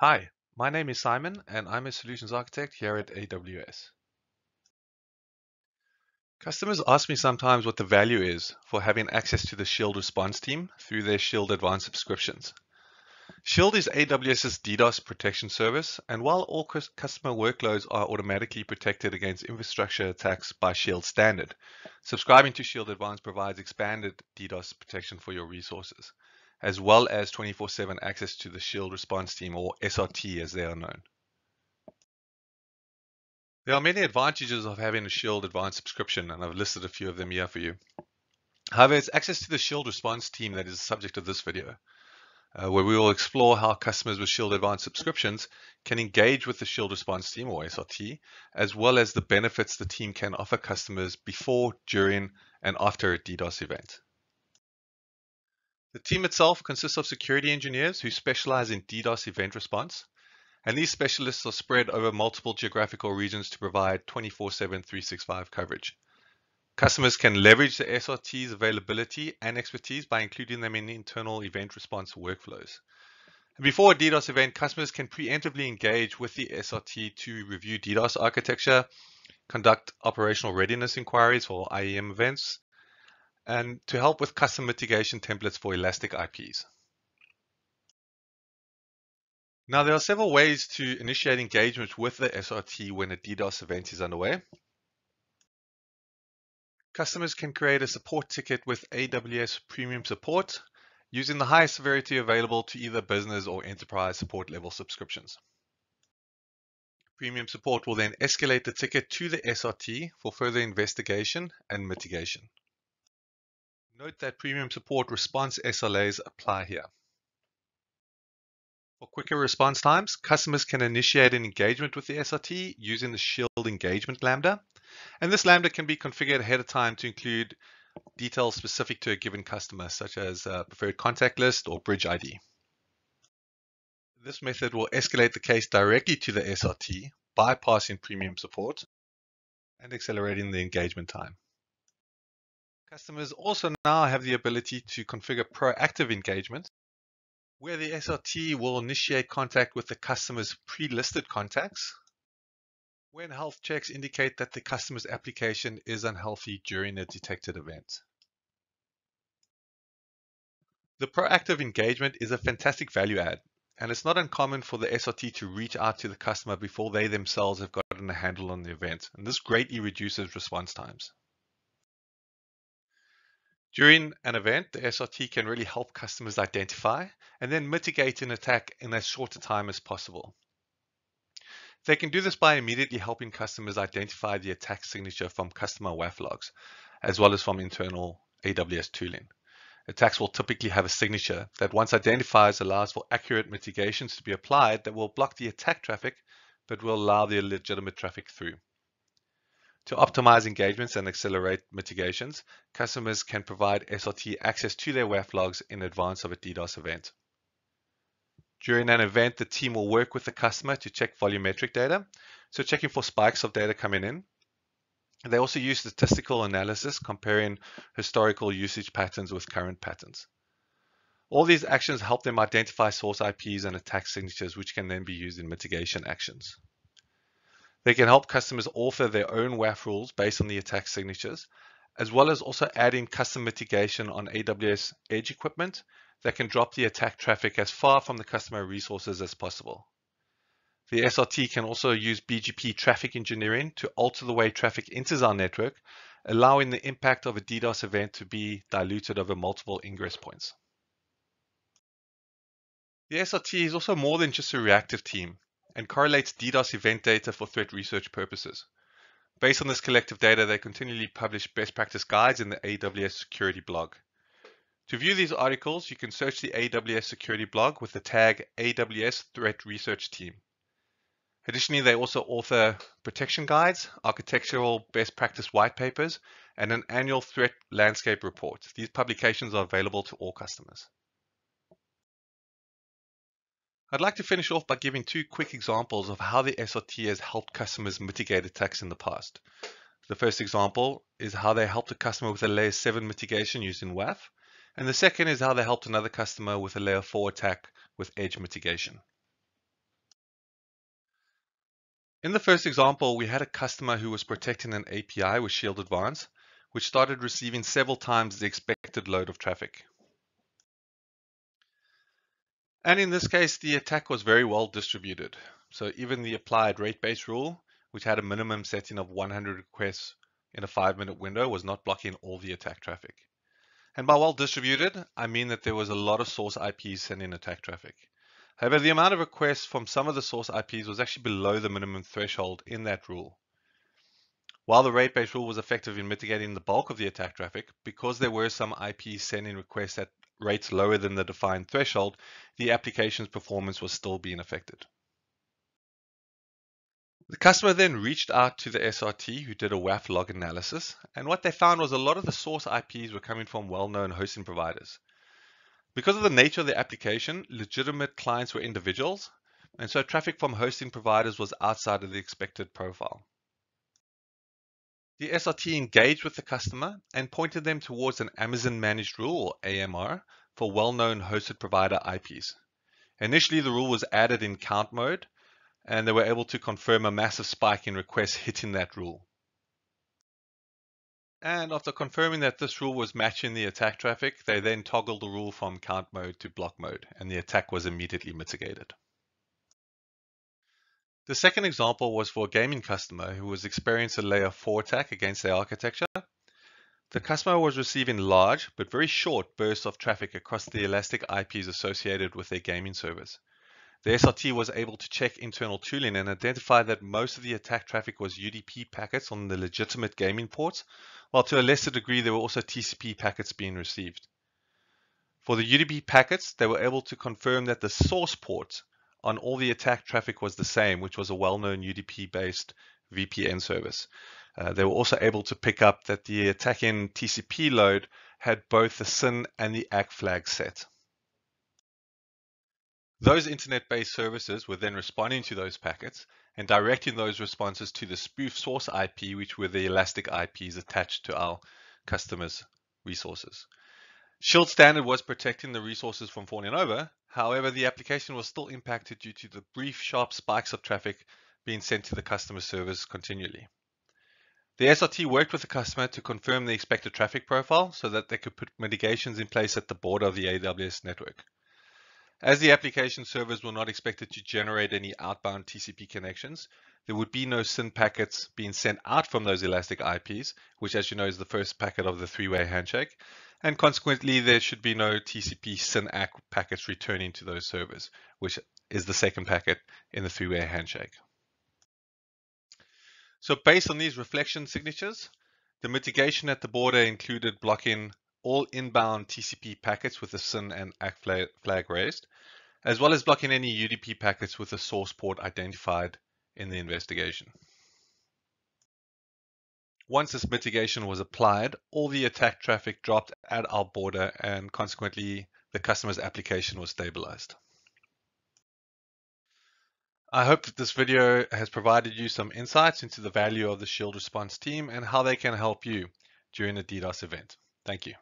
Hi, my name is Simon and I'm a solutions architect here at AWS. Customers ask me sometimes what the value is for having access to the Shield response team through their Shield Advanced subscriptions. Shield is AWS's DDoS protection service, and while all customer workloads are automatically protected against infrastructure attacks by Shield standard, subscribing to Shield Advanced provides expanded DDoS protection for your resources as well as 24-7 access to the Shield response team, or SRT as they are known. There are many advantages of having a Shield Advanced subscription, and I've listed a few of them here for you. However, it's access to the Shield response team that is the subject of this video, uh, where we will explore how customers with Shield Advanced subscriptions can engage with the Shield response team, or SRT, as well as the benefits the team can offer customers before, during, and after a DDoS event. The team itself consists of security engineers who specialize in DDoS event response, and these specialists are spread over multiple geographical regions to provide 24-7 365 coverage. Customers can leverage the SRT's availability and expertise by including them in internal event response workflows. Before a DDoS event, customers can preemptively engage with the SRT to review DDoS architecture, conduct operational readiness inquiries for IEM events, and to help with custom mitigation templates for elastic IPs. Now, there are several ways to initiate engagement with the SRT when a DDoS event is underway. Customers can create a support ticket with AWS Premium Support using the highest severity available to either business or enterprise support level subscriptions. Premium Support will then escalate the ticket to the SRT for further investigation and mitigation. Note that premium support response SLAs apply here. For quicker response times, customers can initiate an engagement with the SRT using the Shield Engagement Lambda. And this Lambda can be configured ahead of time to include details specific to a given customer, such as a preferred contact list or bridge ID. This method will escalate the case directly to the SRT, bypassing premium support and accelerating the engagement time. Customers also now have the ability to configure proactive engagement, where the SRT will initiate contact with the customer's pre-listed contacts when health checks indicate that the customer's application is unhealthy during a detected event. The proactive engagement is a fantastic value add, and it's not uncommon for the SRT to reach out to the customer before they themselves have gotten a handle on the event, and this greatly reduces response times. During an event, the SRT can really help customers identify and then mitigate an attack in as short a time as possible. They can do this by immediately helping customers identify the attack signature from customer WAF logs, as well as from internal AWS tooling. Attacks will typically have a signature that once identified allows for accurate mitigations to be applied that will block the attack traffic, but will allow the legitimate traffic through. To optimize engagements and accelerate mitigations, customers can provide SRT access to their WAF logs in advance of a DDoS event. During an event, the team will work with the customer to check volumetric data, so checking for spikes of data coming in. They also use statistical analysis, comparing historical usage patterns with current patterns. All these actions help them identify source IPs and attack signatures, which can then be used in mitigation actions. They can help customers author their own WAF rules based on the attack signatures, as well as also adding custom mitigation on AWS Edge equipment that can drop the attack traffic as far from the customer resources as possible. The SRT can also use BGP traffic engineering to alter the way traffic enters our network, allowing the impact of a DDoS event to be diluted over multiple ingress points. The SRT is also more than just a reactive team and correlates DDoS event data for threat research purposes. Based on this collective data, they continually publish best practice guides in the AWS security blog. To view these articles, you can search the AWS security blog with the tag AWS Threat Research Team. Additionally, they also author protection guides, architectural best practice white papers, and an annual threat landscape report. These publications are available to all customers. I'd like to finish off by giving two quick examples of how the SRT has helped customers mitigate attacks in the past. The first example is how they helped a customer with a layer 7 mitigation using WAF, and the second is how they helped another customer with a layer 4 attack with edge mitigation. In the first example, we had a customer who was protecting an API with Shield Advance, which started receiving several times the expected load of traffic. And in this case, the attack was very well distributed. So even the applied rate-based rule, which had a minimum setting of 100 requests in a five minute window, was not blocking all the attack traffic. And by well distributed, I mean that there was a lot of source IPs sending attack traffic. However, the amount of requests from some of the source IPs was actually below the minimum threshold in that rule. While the rate-based rule was effective in mitigating the bulk of the attack traffic, because there were some IPs sending requests at rates lower than the defined threshold, the application's performance was still being affected. The customer then reached out to the SRT who did a WAF log analysis, and what they found was a lot of the source IPs were coming from well-known hosting providers. Because of the nature of the application, legitimate clients were individuals, and so traffic from hosting providers was outside of the expected profile. The SRT engaged with the customer and pointed them towards an Amazon Managed Rule, AMR, for well-known hosted provider IPs. Initially, the rule was added in count mode, and they were able to confirm a massive spike in requests hitting that rule. And after confirming that this rule was matching the attack traffic, they then toggled the rule from count mode to block mode, and the attack was immediately mitigated. The second example was for a gaming customer who was experiencing a layer 4 attack against their architecture. The customer was receiving large but very short bursts of traffic across the elastic IPs associated with their gaming servers. The SRT was able to check internal tooling and identify that most of the attack traffic was UDP packets on the legitimate gaming ports, while to a lesser degree there were also TCP packets being received. For the UDP packets, they were able to confirm that the source port on all the attack traffic was the same, which was a well-known UDP-based VPN service. Uh, they were also able to pick up that the attacking TCP load had both the SYN and the ACK flag set. Those internet-based services were then responding to those packets and directing those responses to the spoof source IP, which were the elastic IPs attached to our customers' resources. Shield Standard was protecting the resources from falling over. However, the application was still impacted due to the brief, sharp spikes of traffic being sent to the customer servers continually. The SRT worked with the customer to confirm the expected traffic profile so that they could put mitigations in place at the border of the AWS network. As the application servers were not expected to generate any outbound TCP connections, there would be no SYN packets being sent out from those elastic IPs, which as you know is the first packet of the three-way handshake, and consequently there should be no TCP SYN ACK packets returning to those servers, which is the second packet in the three-way handshake. So based on these reflection signatures, the mitigation at the border included blocking all inbound TCP packets with the SYN and ACK flag raised, as well as blocking any UDP packets with the source port identified in the investigation. Once this mitigation was applied, all the attack traffic dropped at our border and consequently the customer's application was stabilized. I hope that this video has provided you some insights into the value of the Shield Response team and how they can help you during a DDoS event. Thank you.